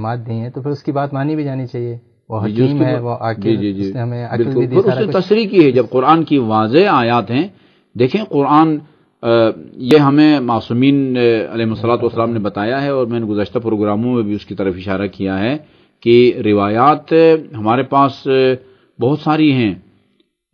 दी हैं तो फिर उसकी बात मानी भी जानी चाहिए वो हकीम है वो आकिल। उसने हमें अकल बिल्कुल भी दी सारा तशरी की है जब कुरान की वाज आयात हैं देखें कुरान ये हमें मासूमीन अलैहिस्सलाम ने बताया है और मैंने गुजशत प्रोग्रामों में भी उसकी तरफ़ इशारा किया है कि रिवायात हमारे पास बहुत सारी हैं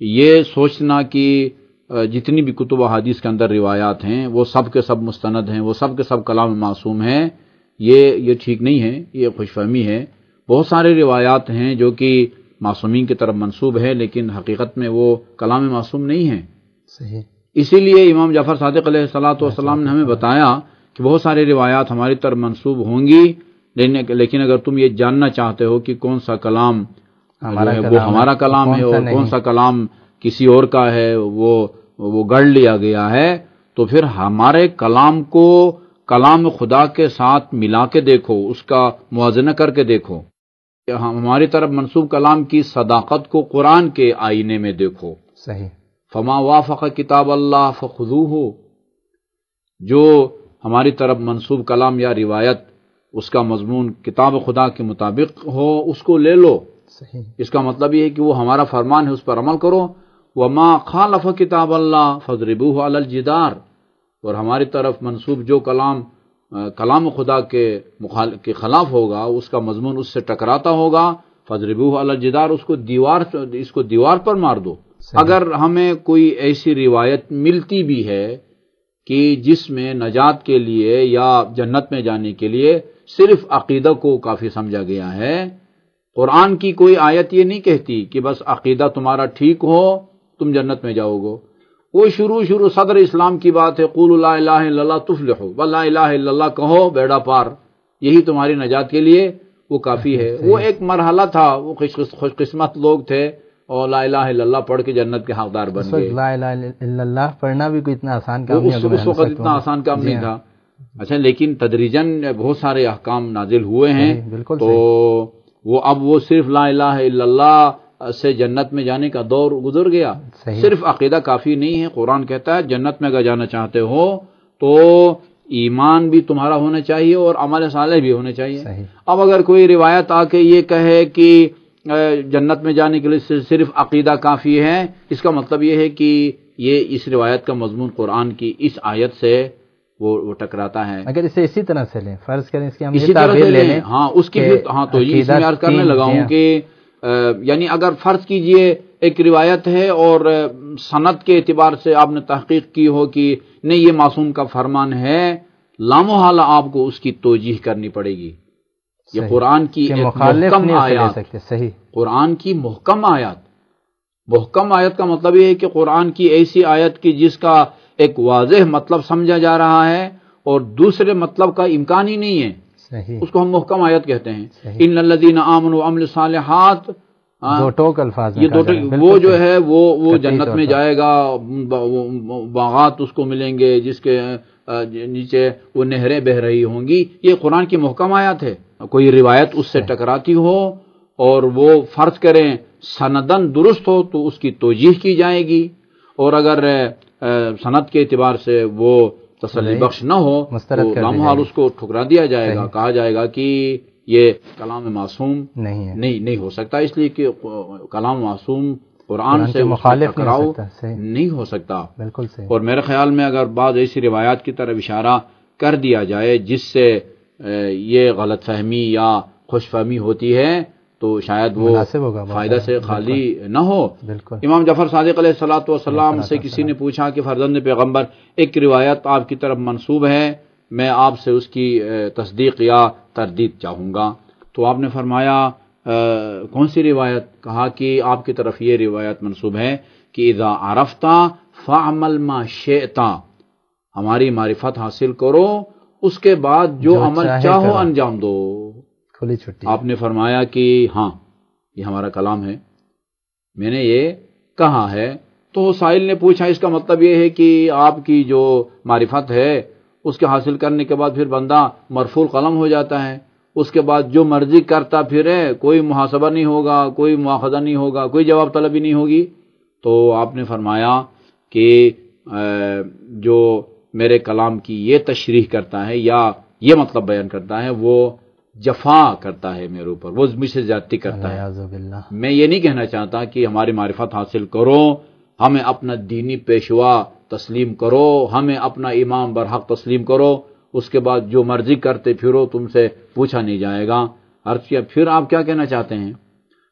ये सोचना कि जितनी भी कुतुब हदीस के अंदर रिवायात हैं वो सब के सब मुस्तनद हैं वो सब के सब कलाम मासूम हैं ये ये ठीक नहीं है ये खुशफहमी है। बहुत सारे रिवायात हैं जो कि मासूमीन की तरफ़ मंसूब है लेकिन हकीकत में वो कलाम मासूम नहीं है। सही। इसीलिए इमाम जाफ़र सादिक सलाम ने हमें बताया कि बहुत सारी रिवायात हमारी तरफ़ मंसूब होंगी लेकिन लेकिन अगर तुम ये जानना चाहते हो कि कौन सा कलाम हमारा है वो हमारा कलाम है और कौन सा कलाम किसी और का है वो वो गढ़ लिया गया है तो फिर हमारे कलाम को कलाम खुदा के साथ मिला के देखो उसका मुआजना करके देखो। हमारी तरफ़ मनसूब कलाम की सदाकत को कुरान के आईने में देखो। सही। फमा वाफ़ किताब अल्लाह फ़ुदू हो जो हमारी तरफ़ मनसूब कलाम या रिवायत उसका मजमून किताब खुदा के मुताबिक हो उसको ले लो। सही। इसका मतलब ये है कि वो हमारा फरमान है उस पर अमल करो। वमा खालफ किताब अल्लाह फजरबू अलल जिदार। और हमारी तरफ़ मंसूब जो कलाम कलाम खुदा के मुखाल के खिलाफ होगा उसका मजमून उससे टकराता होगा। फजरबू अलल जिदार उसको दीवार इसको दीवार पर मार दो। अगर हमें कोई ऐसी रिवायत मिलती भी है कि जिसमें नजात के लिए या जन्नत में जाने के लिए सिर्फ़ अकीदा को काफ़ी समझा गया है कुरान की कोई आयत ये नहीं कहती कि बस अकीदा तुम्हारा ठीक हो तुम जन्नत में जाओगे। वो शुरू शुरू सदर इस्लाम की बात है कुल ला इलाहा इल्लल्लाह तुफलिहु। व ला इलाहा कहो बेड़ा पार। यही तुम्हारी नजात के लिए वो काफ़ी है। वो एक मरहला था वो खुशकस्मत लोग थे और ला पढ़ के जन्नत के हकदार बन गए। पढ़ना भी कोई इतना आसान काम उस, उस वक्त इतना आसान काम नहीं हाँ। था। अच्छा लेकिन तदरीजन बहुत सारे अहकाम नाजिल हुए हैं। तो वो अब वो सिर्फ़ ला से जन्नत में जाने का दौर गुजर गया। सिर्फ़ अकीदा काफ़ी नहीं है। कुरान कहता है जन्नत में अगर जाना चाहते हो तो ईमान भी तुम्हारा होना चाहिए और अमल साले भी होने चाहिए। अब अगर कोई रिवायत आके ये कहे कि जन्नत में जाने के लिए सिर्फ- अकीदा काफ़ी है इसका मतलब ये है कि ये इस रिवायत का मजमून कुरान की इस आयत से वो वो टकराता है। अगर इसे इसी तरह से लें फ़र्ज़ करें इसकी हम इसी तरह से ले लें। लें हाँ उसकी फिर हाँ तो ये इसमें अर्ज़ करने लगा हूँ कि यानी अगर फ़र्ज़ कीजिए एक रिवायत है और सनत के अतबार से आपने तहकीक की हो कि नहीं ये मासूम का फरमान है लामो हाल आपको उसकी तोजीह करनी पड़ेगी। ये कुरान की ले आयत। सही। कुरान की मुहकम आयात। मुहकम आयत का मतलब ये है कि कुरान की ऐसी आयत की जिसका एक वाजह मतलब समझा जा रहा है और दूसरे मतलब का इम्कान ही नहीं है। उसको हम मुहकम आयत कहते हैं। इन लदीन आमन अमल सालिहात हाँ, दो टोक अल्फाज ये दो है, वो जो है वो वो जन्नत में जाएगा बागात उसको मिलेंगे जिसके नीचे वो नहरें बह रही होंगी। ये कुरान की मुहकम आयत है। कोई रिवायत उससे टकराती हो और वो फ़र्ज़ करें सनदन दुरुस्त हो तो उसकी तोजीह की जाएगी। और अगर सनत के अतबार से वो तसली बख्श न हो तो लामहाल उसको ठुकरा दिया जाएगा। कहा जाएगा कि ये कलाम मासूम नहीं है। नहीं नहीं हो सकता। इसलिए कि कलाम मासूम कुरान से मुखालिफ नहीं हो सकता, नहीं हो सकता। बिल्कुल सही। और मेरे ख्याल में अगर बाद ऐसी रिवायात की तरफ़ इशारा कर दिया जाए जिससे ये गलत फहमी या खुशफहमी होती है तो शायद वो मुनासिब फ़ायदा से खाली न हो। इमाम ज़फ़र सादिक सलाम से किसी ने पूछा कि फरजंद पैगंबर एक रिवायत आपकी तरफ़ मंसूब है मैं आपसे उसकी तस्दीक या तरदीद चाहूँगा। तो आपने फरमाया कौन सी रिवायत? कहा कि आपकी तरफ़ ये रिवायत मंसूब है कि इज़ा आरफ्ता फ़ामल मा शेता हमारी मारिफत हासिल करो उसके बाद जो, जो अमल चाहो। अंजाम दो। खुली छुट्टी आपने फरमाया कि हाँ ये हमारा कलाम है। मैंने ये कहा है। तो साहिल ने पूछा, इसका मतलब ये है कि आपकी जो मारिफत है, उसके हासिल करने के बाद फिर बंदा मरफूल कलम हो जाता है। उसके बाद जो मर्ज़ी करता फिरे, कोई मुहासबा नहीं होगा, कोई मुआखजा नहीं होगा, कोई जवाब तलबी नहीं होगी। तो आपने फरमाया कि जो मेरे कलाम की ये तशरीह करता है या ये मतलब बयान करता है, वो जफा करता है मेरे ऊपर वो मुझसे ज्यादती करता है। मैं ये नहीं कहना चाहता कि हमारी मारिफत हासिल करो हमें अपना दीनी पेशवा तस्लीम करो हमें अपना इमाम बरहक तस्लीम करो उसके बाद जो मर्ज़ी करते फिरो तुमसे पूछा नहीं जाएगा। अर्ज़ किया फिर आप क्या कहना चाहते हैं?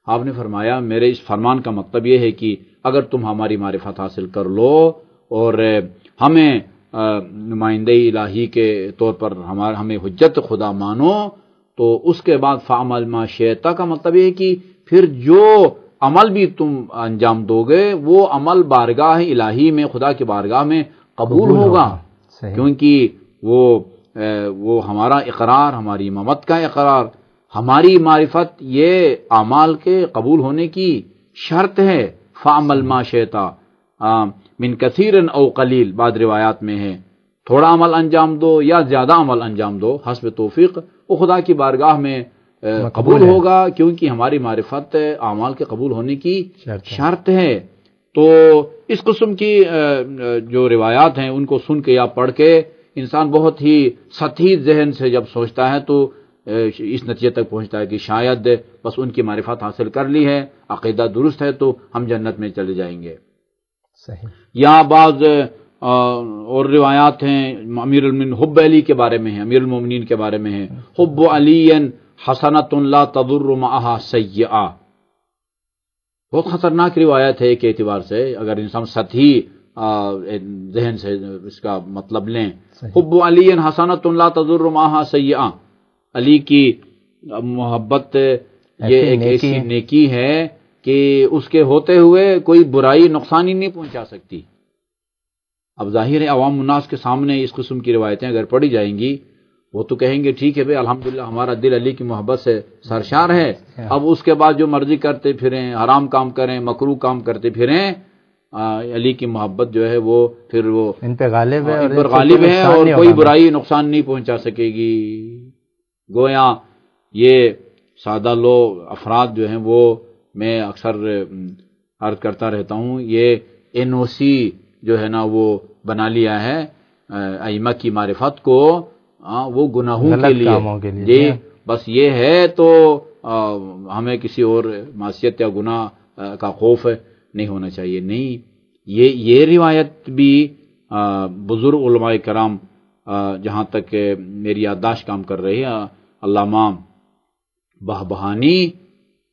आपने फरमाया मेरे इस फरमान का मतलब यह है कि अगर तुम हमारी मारिफत हासिल कर लो और हमें नुमाइंदे इलाही के तौर पर हमारा हमें हजत खुदा मानो तो उसके बाद फामल माशेता का मतलब ये है कि फिर जो अमल भी तुम अंजाम दोगे वो अमल बारगाह इलाही में खुदा की बारगाह में कबूल होगा। क्योंकि वो वो हमारा इकरार हमारी इमामत का इकरार हमारी मारिफत ये अमाल के कबूल होने की शर्त है फ़ामल माशेता मिन कसीरन औ कलील बाद रिवायात में है। थोड़ा अमल अंजाम दो या ज़्यादा अमल अंजाम दो हसब तोफीक वो खुदा की बारगाह में कबूल होगा क्योंकि हमारी मारिफत अमाल के कबूल होने की शर्त है। तो इस किस्म की जो रिवायात हैं उनको सुन के या पढ़ के इंसान बहुत ही सती जहन से जब सोचता है तो इस नतीजे तक पहुँचता है कि शायद बस उनकी मारिफत हासिल कर ली है अकीदा दुरुस्त है तो हम जन्नत में चले जाएँगे। सही। या बाद और रिवायात हैं अमीर हुब अली के बारे में है अमीर मोमिन के बारे में है। हुब अलीन हसनतुल्ला तदुर्रमा सैया बहुत खतरनाक रिवायत है एक एतबार से अगर इंसान सतही जहन से इसका मतलब लें। हुब अलीन हसनतुल्ला तदुर्रमा सैया अली की मोहब्बत ये एक ऐसी नेकी है कि उसके होते हुए कोई बुराई नुकसान ही नहीं पहुँचा सकती। अब ज़ाहिर है अवाम उन्नास के सामने इस किस्म की रिवायतें अगर पढ़ी जाएँगी वो तो कहेंगे ठीक है भाई अल्हम्दुलिल्लाह हमारा दिल अली की मोहब्बत से सरशार है। अब उसके बाद जो मर्ज़ी करते फिरें हराम काम करें मकरू काम करते फिरें अली की मोहब्बत जो है वो फिर वो इन पे गालिब है इन पर गालिब है और कोई बुराई नुकसान नहीं पहुँचा सकेगी। गोया ये सादा लोग अफराद जो हैं वो मैं अक्सर अर्ज़ करता रहता हूँ ये एनओसी जो है ना वो बना लिया है अइमा की मारिफत को आ, वो गुनाहों के लिए, के लिए जी बस ये है तो आ, हमें किसी और मासीत या गुनाह का खौफ नहीं होना चाहिए। नहीं ये ये रिवायत भी बुज़ुर्ग कराम जहाँ तक मेरी याददाश्त काम कर रही है अल्लामा बहबहानी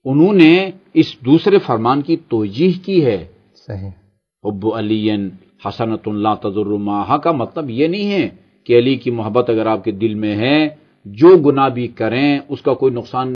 उन्होंने इस दूसरे फरमान की तोजीह की है। सही। हब्बु अलीन हसनतुल्ला तजुर्माहा का मतलब ये नहीं है कि अली की मोहब्बत अगर आपके दिल में है, जो गुना भी करें, उसका कोई नुकसान